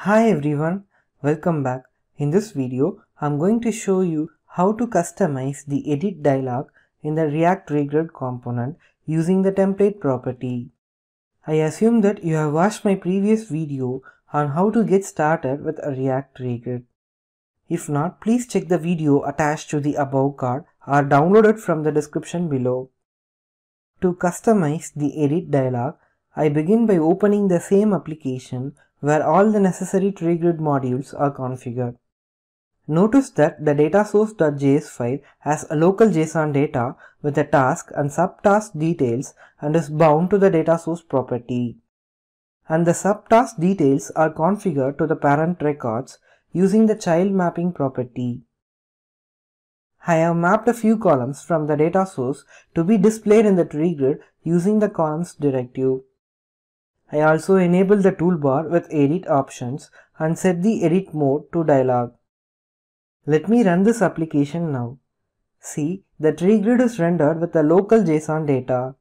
Hi everyone, welcome back. In this video, I'm going to show you how to customize the edit dialog in the React TreeGrid component using the template property. I assume that you have watched my previous video on how to get started with a React TreeGrid. If not, please check the video attached to the above card or download it from the description below. To customize the edit dialog, I begin by opening the same application where all the necessary TreeGrid modules are configured. Notice that the datasource.js file has a local JSON data with the task and subtask details and is bound to the data source property. And the subtask details are configured to the parent records using the child mapping property. I have mapped a few columns from the data source to be displayed in the tree grid using the columns directive. I also enable the toolbar with edit options and set the edit mode to dialog. Let me run this application now. See, the tree grid is rendered with the local JSON data.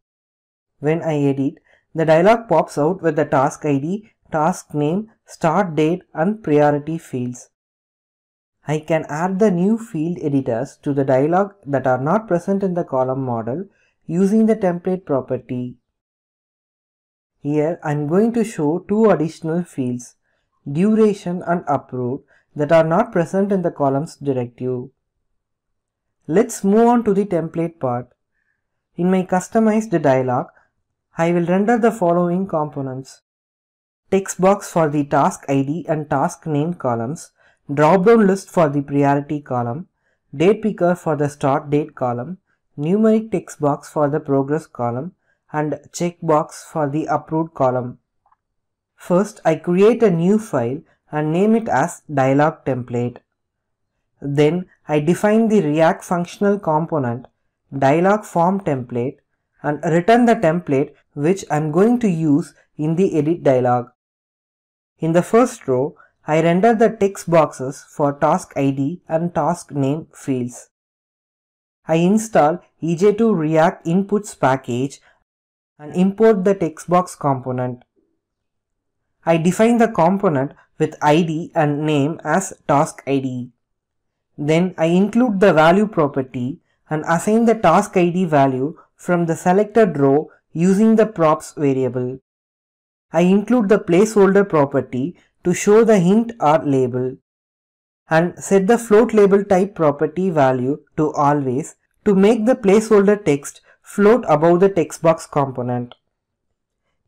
When I edit, the dialog pops out with the task ID, task name, start date and priority fields. I can add the new field editors to the dialog that are not present in the column model using the template property. Here I am going to show two additional fields, duration and approved that are not present in the columns directive. Let's move on to the template part. In my customized dialog, I will render the following components. Text box for the task ID and task name columns, drop-down list for the priority column, date picker for the start date column, numeric text box for the progress column, and checkbox for the approved column. First, I create a new file and name it as dialog template. Then I define the React functional component dialog form template and return the template which I am going to use in the edit dialog. In the first row, I render the text boxes for task ID and task name fields. I install EJ2 React Inputs package and import the text box component. I define the component with ID and name as task ID. Then I include the value property and assign the task ID value from the selected row using the props variable. I include the placeholder property to show the hint or label and set the float label type property value to always to make the placeholder text float above the text box component.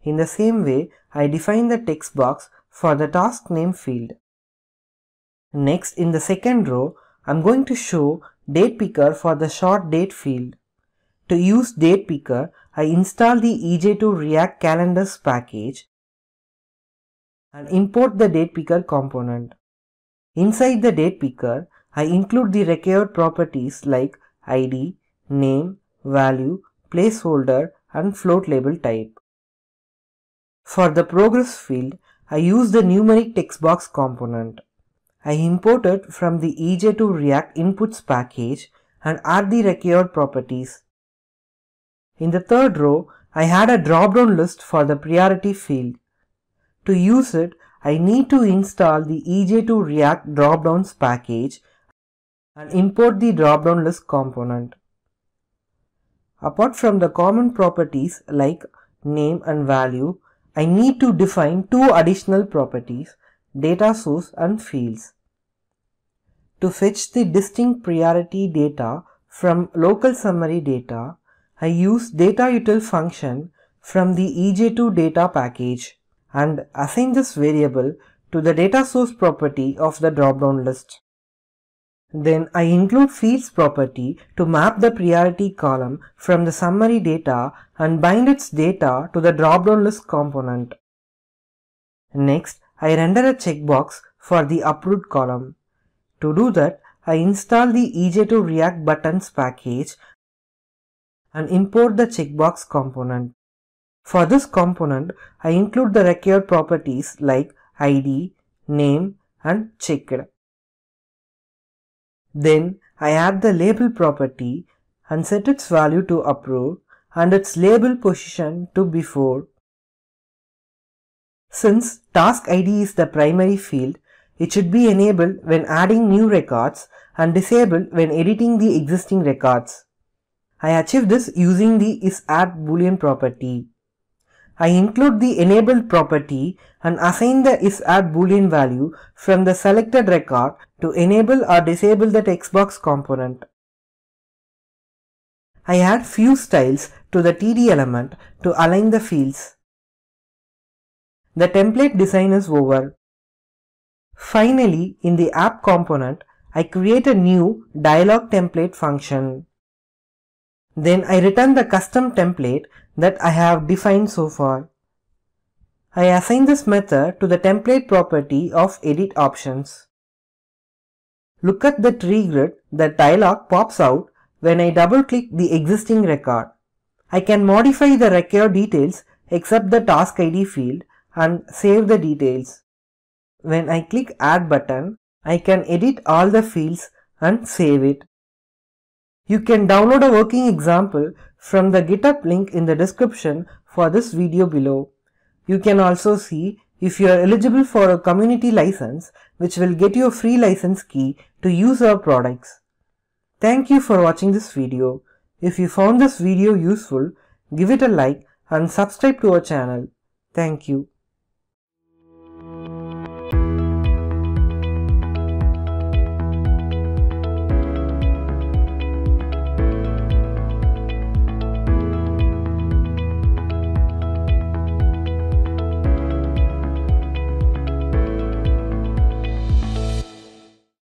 In the same way, I define the text box for the task name field. Next, in the second row, I'm going to show date picker for the short date field. To use date picker, I install the EJ2 React Calendars package and import the date picker component. Inside the date picker, I include the required properties like ID, name, value, placeholder and float label type. For the progress field, I use the numeric text box component. I import it from the EJ2 React Inputs package and add the required properties. In the third row, I had a drop-down list for the priority field. To use it, I need to install the EJ2 React dropdowns package and import the dropdown list component. Apart from the common properties like name and value, I need to define two additional properties, data source and fields. To fetch the distinct priority data from local summary data, I use datautil function from the EJ2 data package and assign this variable to the data source property of the dropdown list. Then I include fields property to map the priority column from the summary data and bind its data to the dropdown list component. Next, I render a checkbox for the approved column. To do that, I install the EJ2 React Buttons package and import the checkbox component. For this component, I include the required properties like ID, name and checked. Then I add the label property and set its value to approved and its label position to before. Since task ID is the primary field, it should be enabled when adding new records and disabled when editing the existing records. I achieve this using the isAdd boolean property. I include the enabled property and assign the isAdd boolean value from the selected record to enable or disable the text box component. I add few styles to the TD element to align the fields. The template design is over. Finally, in the app component, I create a new dialog template function. Then I return the custom template that I have defined so far. I assign this method to the template property of edit options. Look at the tree grid that dialog pops out when I double click the existing record. I can modify the record details except the task ID field and save the details. When I click add button, I can edit all the fields and save it. You can download a working example from the GitHub link in the description for this video below. You can also see if you are eligible for a community license which will get you a free license key to use our products. Thank you for watching this video. If you found this video useful, give it a like and subscribe to our channel. Thank you.